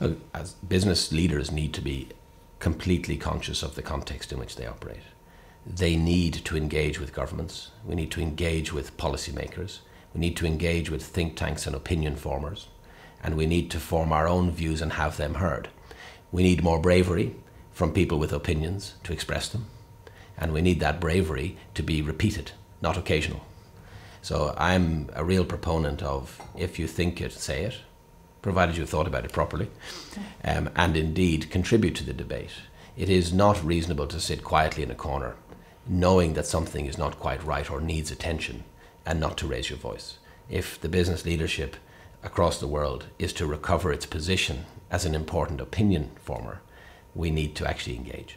as business leaders need to be completely conscious of the context in which they operate. They need to engage with governments. We need to engage with policymakers. We need to engage with think tanks and opinion formers. And we need to form our own views and have them heard. We need more bravery from people with opinions to express them. And we need that bravery to be repeated, not occasional. So I'm a real proponent of if you think it, say it, provided you've thought about it properly, um, and indeed contribute to the debate. It is not reasonable to sit quietly in a corner, knowing that something is not quite right or needs attention, and not to raise your voice. If the business leadership across the world is to recover its position as an important opinion former, we need to actually engage.